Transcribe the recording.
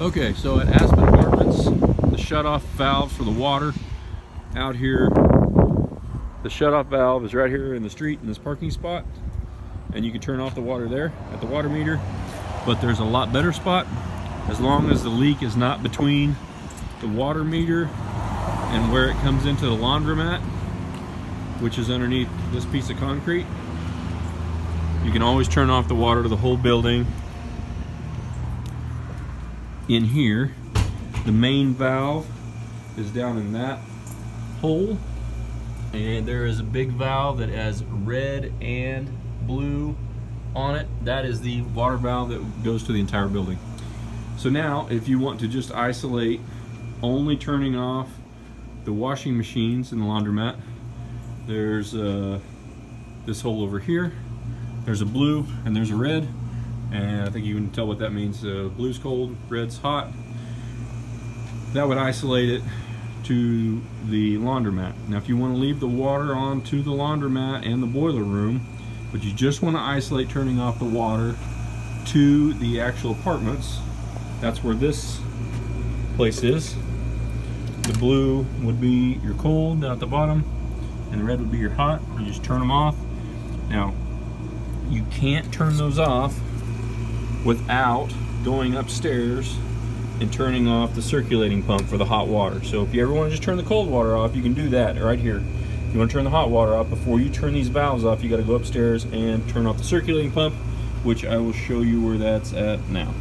Okay, so at Aspen Apartments, the shut-off valve for the water out here, the shut-off valve is right here in the street in this parking spot, and you can turn off the water there at the water meter. But there's a lot better spot, as long as the leak is not between the water meter and where it comes into the laundromat, which is underneath this piece of concrete. You can always turn off the water to the whole building in here. The main valve is down in that hole. And there is a big valve that has red and blue on it. That is the water valve that goes to the entire building. So now, if you want to just isolate only turning off the washing machines in the laundromat, there's uh, this hole over here. There's a blue and there's a red and I think you can tell what that means. Uh, blue's cold, red's hot. That would isolate it to the laundromat. Now if you want to leave the water on to the laundromat and the boiler room, but you just want to isolate turning off the water to the actual apartments, that's where this place is. The blue would be your cold down at the bottom, and the red would be your hot. You just turn them off. Now, you can't turn those off without going upstairs and turning off the circulating pump for the hot water. So if you ever want to just turn the cold water off, you can do that right here. If you want to turn the hot water off, before you turn these valves off, you got to go upstairs and turn off the circulating pump, which I will show you where that's at now.